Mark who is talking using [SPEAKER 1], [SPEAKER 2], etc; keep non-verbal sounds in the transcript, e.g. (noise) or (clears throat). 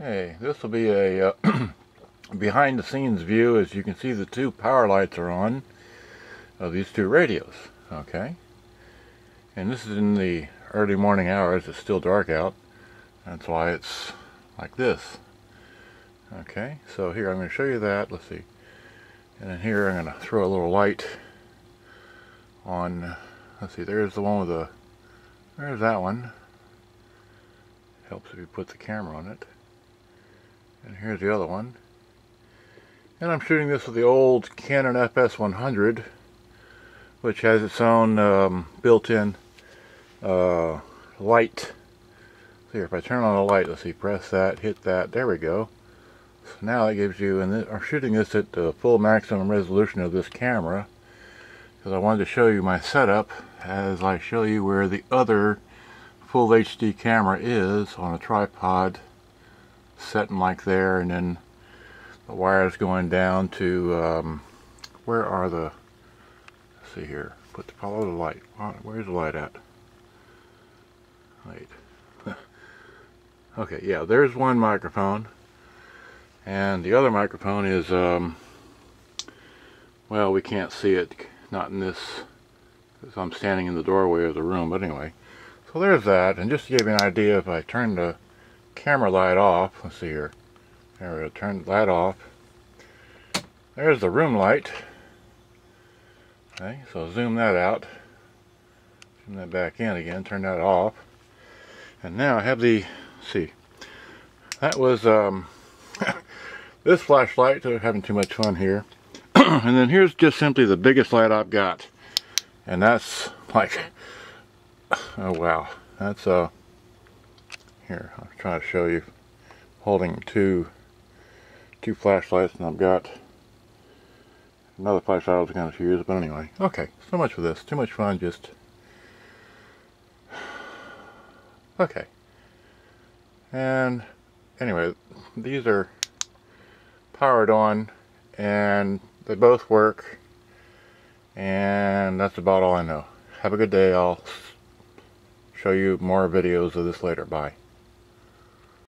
[SPEAKER 1] Hey, this will be a uh, (clears throat) behind the scenes view as you can see the two power lights are on of these two radios okay? And this is in the early morning hours it's still dark out. That's why it's like this okay? So here I'm going to show you that let's see. And then here I'm going to throw a little light on let's see there's the one with the there's that one. Helps if you put the camera on it and here's the other one and I'm shooting this with the old Canon FS100 which has its own um, built-in uh, light. So if I turn on the light, let's see, press that, hit that, there we go. So now it gives you, and I'm shooting this at the full maximum resolution of this camera because I wanted to show you my setup as I show you where the other full HD camera is on a tripod setting like there and then the wires going down to um, where are the let's see here put the follow the light. Where's the light at? Wait. (laughs) Okay yeah there's one microphone and the other microphone is um, well we can't see it not in this because I'm standing in the doorway of the room but anyway. So there's that and just to give you an idea if I turn the camera light off let's see here there we go, turn that off. There's the room light. Okay, so zoom that out. Zoom that back in again, turn that off. And now I have the, see, that was um, (laughs) this flashlight, so having too much fun here. (clears throat) and then here's just simply the biggest light I've got. And that's like, (laughs) oh wow, that's uh, here, I'll try to show you, holding two two flashlights and I've got another flashlight I was going to use, but anyway. Okay, so much for this. Too much fun, just... Okay. And anyway, these are powered on and they both work and that's about all I know. Have a good day. I'll show you more videos of this later. Bye.